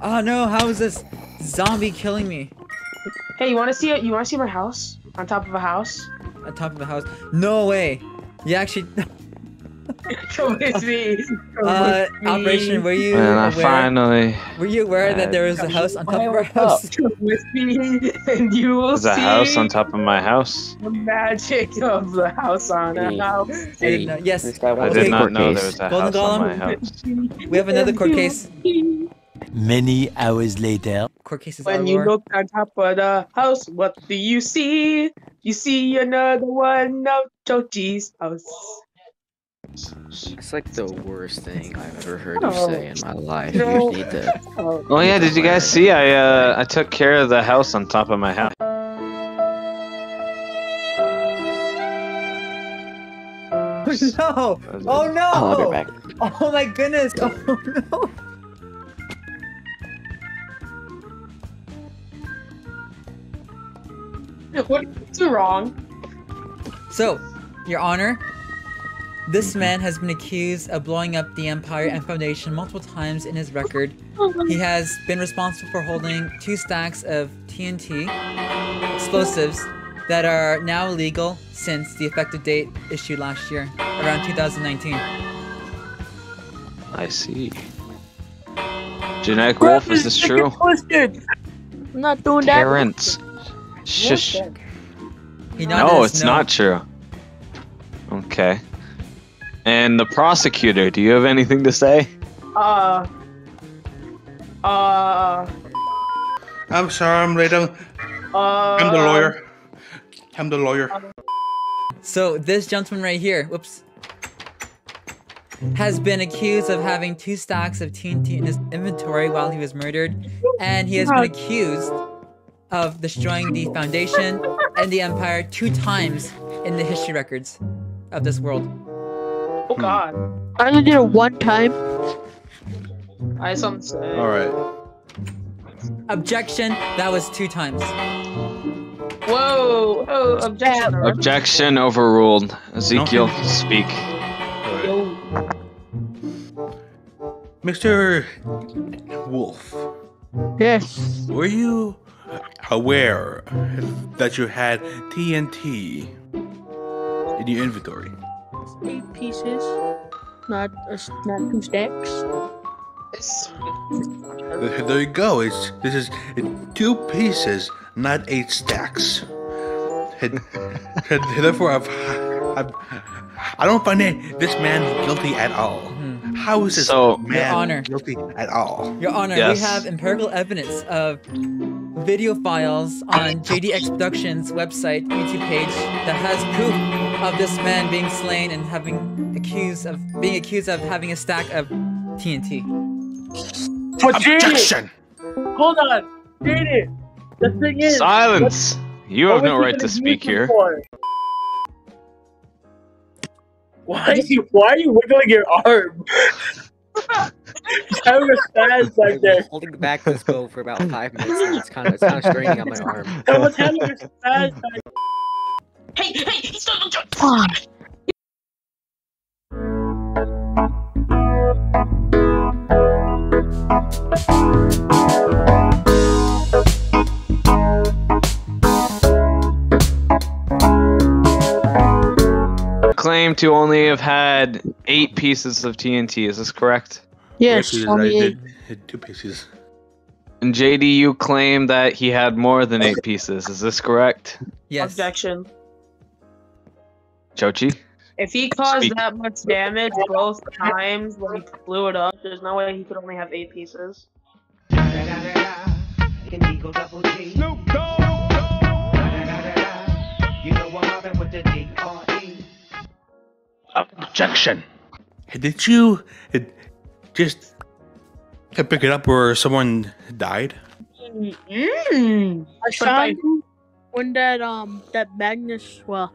Oh no, how is this zombie killing me? Hey, you want to see it? You want to see my house on top of a house? On top of a house? No way. You actually. Come with me. Come Uh, with me. Operation, were you And I aware? finally. Were you aware that there was a house on top of our house? Come with me, and you will There's see a house on top of my house. the magic of the house on a house. I didn't know. Yes, I did not know there was a Golden house on my house. we have another court case. Many hours later. Court case is When you look on top of the house, what do you see? You see another one of Chochi's house. It's like the worst thing I've ever heard you Oh. say in my life. No. You need to. Oh, Oh yeah, did you guys see? I uh I took care of the house on top of my house. Oh no! Oh no! I'll be back. Oh my goodness! Oh no! What's wrong? So, Your Honor, this mm-hmm. man has been accused of blowing up the Empire and Foundation multiple times in his record. He has been responsible for holding two stacks of TNT explosives that are now illegal since the effective date issued last year, around 2019. I see. Genetic Wolf, is this true? Twisted. I'm not doing that. Terrence. Shush. He No, his it's not true. Okay. And the prosecutor, do you have anything to say? Uh. Uh. I'm sorry, I'm late. I'm, Uh. I'm the lawyer. I'm the lawyer. So this gentleman right here, whoops, has been accused of having two stacks of TNT in his inventory while he was murdered, and he has been accused of destroying the Foundation and the Empire two times in the history records of this world. Oh hmm. God. I only did it one time. I have something say. All right. Objection, that was two times. Whoa. Oh, objection. Objection overruled. Ezekiel, speak. Yo. Mr. Wolf, Yes. were you aware that you had TNT in your inventory? Eight pieces. Not a, s- not two stacks. It's- There there you go. It's this is two pieces, not eight stacks. And- and Therefore, I've, I've, I don't find it, this man guilty at all. Hmm. How is this So- man Honor. guilty at all? Your Honor, Yes. we have empirical evidence of video files on JDX Productions website, YouTube page, that has proof of this man being slain and having accused of being accused of having a stack of TNT. But Objection! hold on. Jaden, the thing is. Silence! You have no right to speak here. Why are you Why are you wiggling your arm? Having a spaz back there. Holding back this bow for about five minutes. It's kind of it's kind of straining on my arm. Someone's having a spaz back Hey, hey, he's still Claim to only have had eight pieces of TNT, is this correct? Yes, Pieces, I did, did two pieces. And JD, you claim that he had more than eight pieces, is this correct? Yes. Objection. Chochi? If he caused Speak. that much damage both times when he blew it up, there's no way he could only have eight pieces. Objection. Did you just pick it up where someone died? Mm. I saw him when that um that Magnus well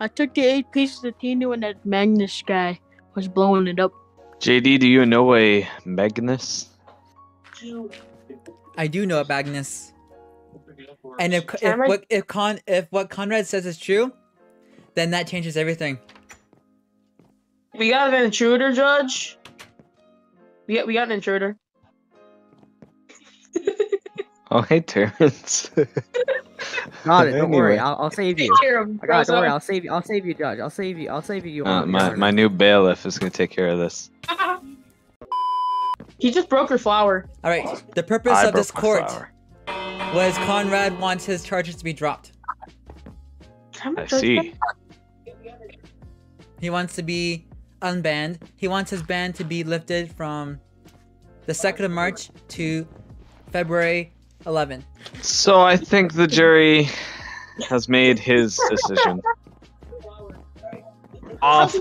I took the eight pieces of Tinu and that Magnus guy was blowing it up. JD, do you know a Magnus? I do know a Magnus. And if if what if Con if what Conrad says is true, then that changes everything. We got an intruder, Judge. We got we got an intruder. Oh, hey, Terrence. Got it. Don't worry. I'll, I'll save you. him, I got it. Don't worry. I'll save you. I'll save you, Judge. I'll save you. I'll save you. Uh, my, Honor. my new bailiff is gonna take care of this. He just broke her flower. All right. The purpose I of this court flower. was Conrad wants his charges to be dropped. I see. He wants to be unbanned. He wants his ban to be lifted from the 2nd of March to February 11. So I think the jury has made his decision. Off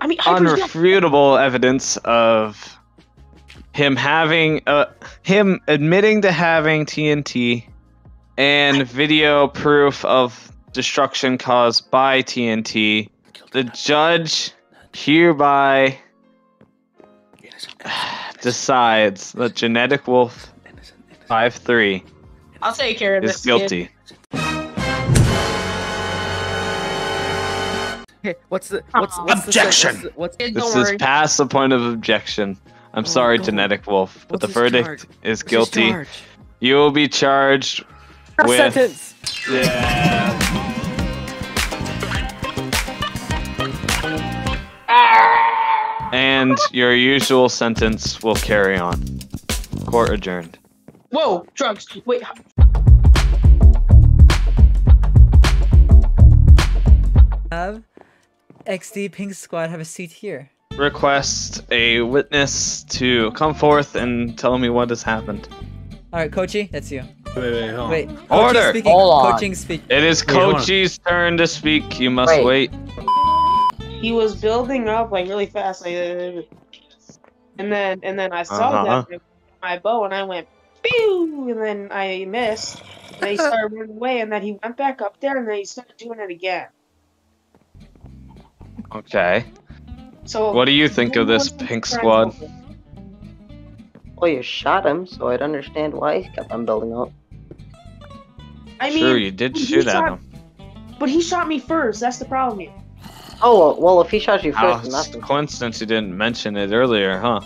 I mean, unrefutable evidence of him having uh him admitting to having TNT and video proof of destruction caused by TNT. The judge hereby decides that Genetic Wolf 5-3 I'll take care of is this. kid. guilty. Okay, what's the what's what's Objection! The, what's, the, Kid, This don't is past the point of objection. I'm Oh, sorry, God. Genetic Wolf, but What's the verdict charge? is guilty. You will be charged Death with sentence. Yeah. And your usual sentence will carry on. Court adjourned. Whoa, drugs. Wait, Have XD Pink Squad have a seat here. Request a witness to come forth and tell me what has happened. All right, Kochi, that's you. Wait, wait, hold on. Wait, Order! Kochi's speaking. Hold on. Coaching speak. It is Wait, hold on. Kochi's turn to speak. You must Wait. wait. he was building up like really fast, like, uh, and then and then I saw Uh-huh. that my bow, and I went pew, and then I missed. And he started running away, and then he went back up there, and then he started doing it again. Okay. So What do you think of this pink squad? Well, you shot him, so I'd understand why he kept on building up. I mean, True, you did shoot at shot- him. but he shot me first. That's the problem here. Oh, well, well if he shot you How first, then that's coincidence you didn't mention it earlier, huh?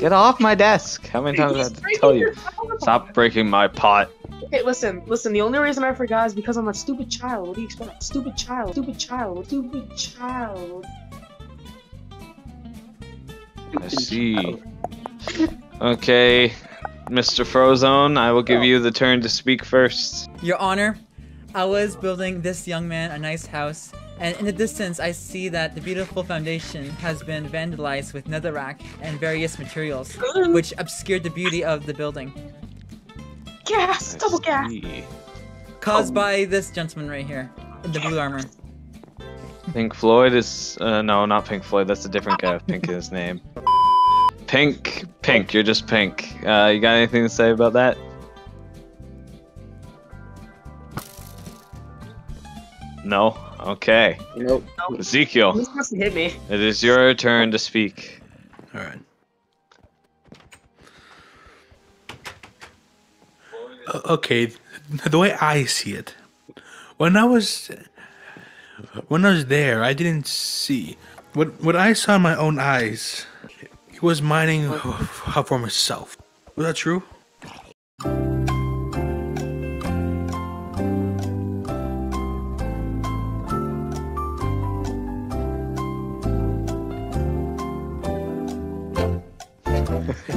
Because I Get off my desk! How many times did I have to tell you? Stop breaking my pot. Okay, listen, listen. The only reason I forgot is because I'm a stupid child. What do you expect? Stupid child. Stupid child. Stupid child. I see. Okay, Mr. Frozone, I will give you the turn to speak first. Your Honor, I was building this young man a nice house, and in the distance, I see that the beautiful foundation has been vandalized with netherrack and various materials, which obscured the beauty of the building. Gas. I Double gas. see. Caused by this gentleman right here, in the blue armor. Pink Floyd is uh, no, not Pink Floyd. That's a different guy with pink in his name. Pink, pink. You're just pink. Uh, you got anything to say about that? No. Okay. Nope. Ezekiel, He's supposed to hit me. it is your turn to speak. All right. Okay, the way I see it, when I was when I was there, I didn't see what what I saw in my own eyes. He was mining f- for himself. Was that true?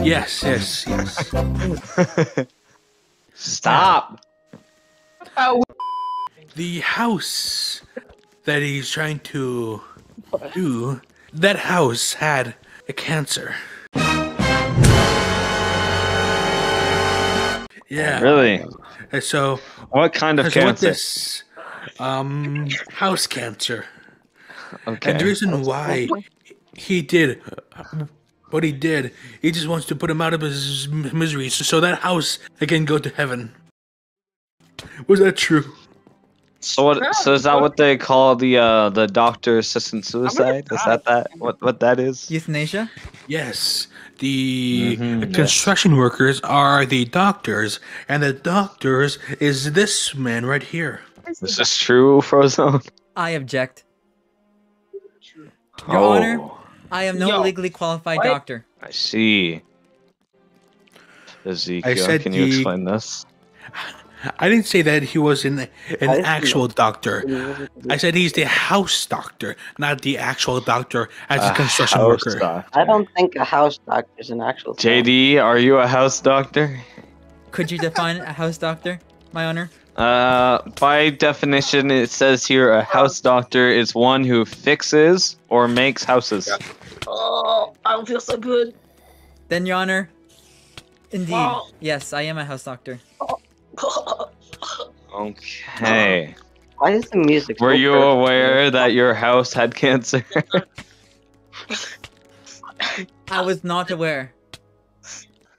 Yes, yes, yes. Stop. Oh, the house that he's trying to do, that house had a cancer. Yeah. Really? And so, What kind of cancer? this um house cancer. Okay. And the reason why he did what he did, he just wants to put him out of his m- misery so, so that house can go to heaven. Was that true? So what? So is that what they call the uh the doctor assistant suicide? Is that that what what that is? Euthanasia? Yes, the Mhm. construction workers are the doctors, and the doctors is this man right here. Is this true, Frozone? I object. Your Honor, Oh, I am no Yo, legally qualified what? doctor. I see. Ezekiel, said can you the- explain this? I didn't say that he was an an actual doctor. I said he's the house doctor, not the actual doctor as a A construction worker. doctor. I don't think a house doctor is an actual. thing. JD, are you a house doctor? Could you define a house doctor, my honor? Uh, by definition, it says here a house doctor is one who fixes or makes houses. Oh, I don't feel so good. Then, your honor, indeed, Wow. yes, I am a house doctor. Okay. Why is the music? Were so you perfect? aware that your house had cancer? I was not aware.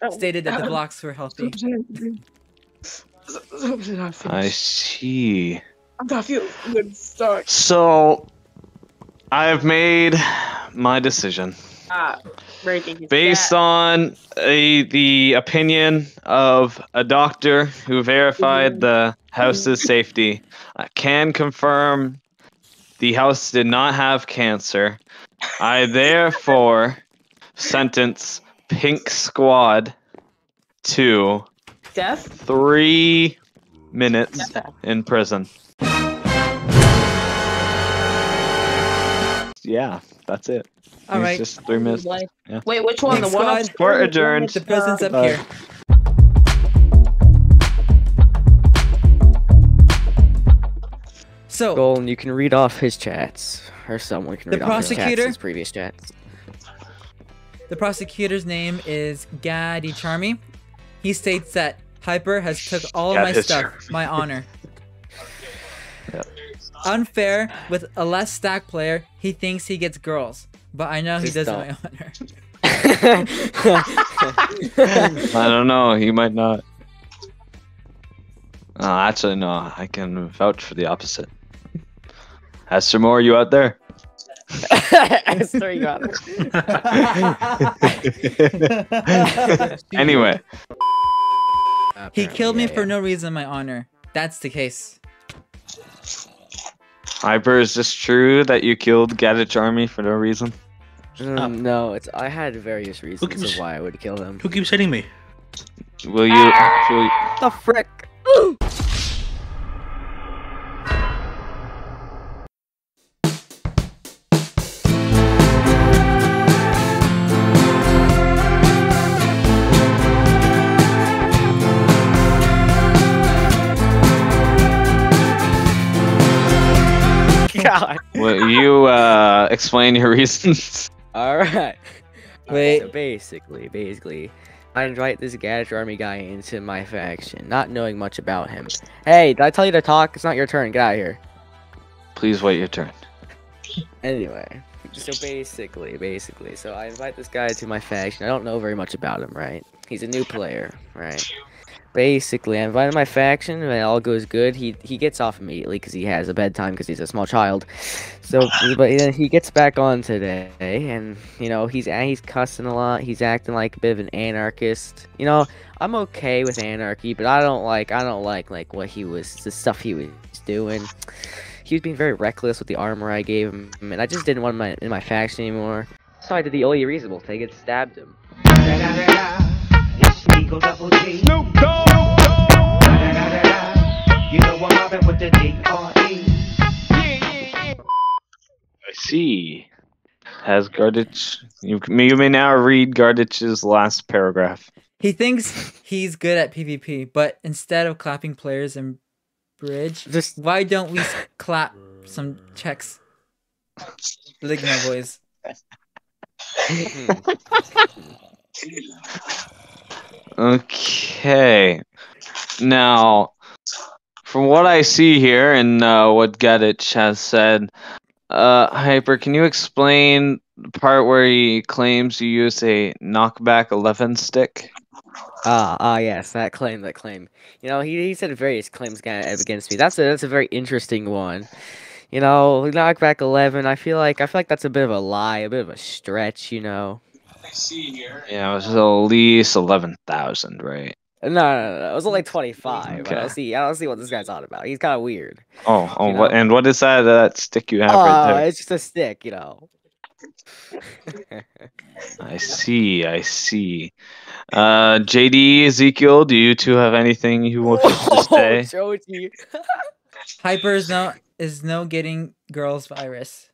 Oh. Stated that the blocks were healthy. I see. I'm not feeling good. Start. So, I've made my decision Ah, breaking based back. on a, the opinion of a doctor who verified the house's safety. I can confirm the house did not have cancer. I therefore sentence Pink Squad to death. three minutes in prison. Yeah, that's it. All It's right, just three minutes. Like, Wait, which one? Pink the one squad. upstairs? Court adjourned. the prison's up Uh, here. So, Golden, you can read off his chats, or someone can The read off his chats, prosecutor? his previous chats. the prosecutor's name is Gaddy Charmy. He states that Hyper has took all of my stuff, Charmy. my honor. Yep. Unfair with a less stack player, he thinks he gets girls, but I know he doesn't don't. my honor. I don't know. He might not. Uh, actually, no. I can vouch for the opposite. Hester Moore, you out there? There you go. anyway, he killed me Yeah, for yeah. no reason, my honor. That's the case. Hyper, is this true that you killed Gadget Army for no reason? Mm, no, it's I had various reasons keeps- of why I would kill him. Who keeps hitting me? Will you? will you- The frick? God. Explain your reasons? All right. Wait. So basically, basically, I invite this Gadget Army guy into my faction, not knowing much about him. Hey, did I tell you to talk? It's not your turn. Get out of here. Please wait your turn. Anyway, so basically, basically, so I invite this guy to my faction. I don't know very much about him, right? He's a new player, right? Basically, I invite him my faction, and it all goes good. He he gets off immediately because he has a bedtime because he's a small child. So, but then he gets back on today, and you know he's he's cussing a lot. He's acting like a bit of an anarchist. You know, I'm okay with anarchy, but I don't like I don't like like what he was the stuff he was doing he was being very reckless with the armor I gave him, and I just didn't want him in my, in my faction anymore. So I did the only reasonable thing and stabbed him. I see. Has Gardich? You, you may now read Gardich's last paragraph. He thinks he's good at PvP, but instead of clapping players in bridge, Just why don't we clap some checks? Ligma boys. Hmm. Okay. Now, from what I see here and uh, what Gadich has said, uh, Hyper, can you explain the part where he claims you use a knockback 11 stick? Ah, ah, yes, that claim, that claim. You know, he, he said various claims against me. That's a that's a very interesting one. You know, knockback eleven. I feel like I feel like that's a bit of a lie, a bit of a stretch. You know. Yeah, it was at least eleven thousand, right? No, no, no, it was only twenty five. Okay. I don't see. I don't see what this guy's on about. He's kind of weird. Oh, oh, You what? know? And what is that? That stick you have Oh, right there? it's just a stick, you know. I see. I see. Uh, JD Ezekiel, do you two have anything you want to say? Joji. Hyper is no is no getting girls virus.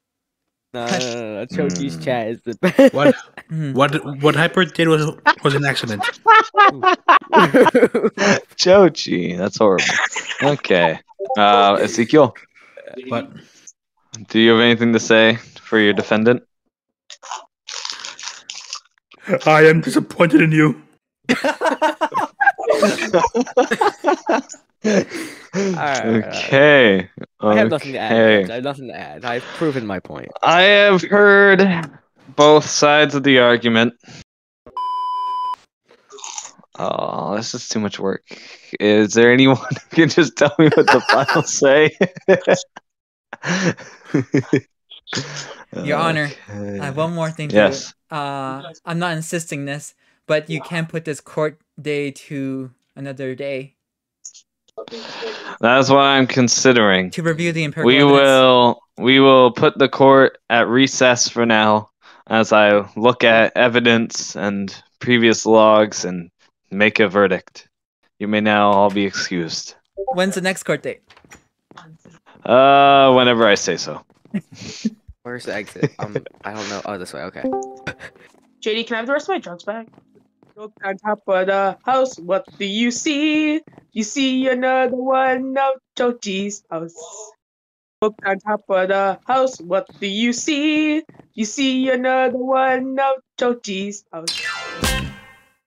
No, no, no, no. Choji's Mm. chat is the best. What Hmm. what what Hyper did was was an accident. Joji, that's horrible. Okay. Uh, Ezekiel, But do you have anything to say for your defendant? I am disappointed in you. alright, alright. okay. I have nothing to add. I have nothing to add. I've proven my point. I have heard both sides of the argument. Oh, this is too much work. Is there anyone who can just tell me what the files say? Your Honor, Okay. I have one more thing to Yes. uh I'm not insisting this, but you can put this court day to another day That's what I'm considering. to review the empirical We evidence. will we will put the court at recess for now as I look at evidence and previous logs and make a verdict. You may now all be excused. When's the next court date? Uh whenever I say so. Where's the exit? Um, I don't know. Oh, this way. Okay. JD, can I have the rest of my drugs back? Look on top of the house. What do you see? You see another one of Choji's house. Look on top of the house. What do you see? You see another one of Choji's house.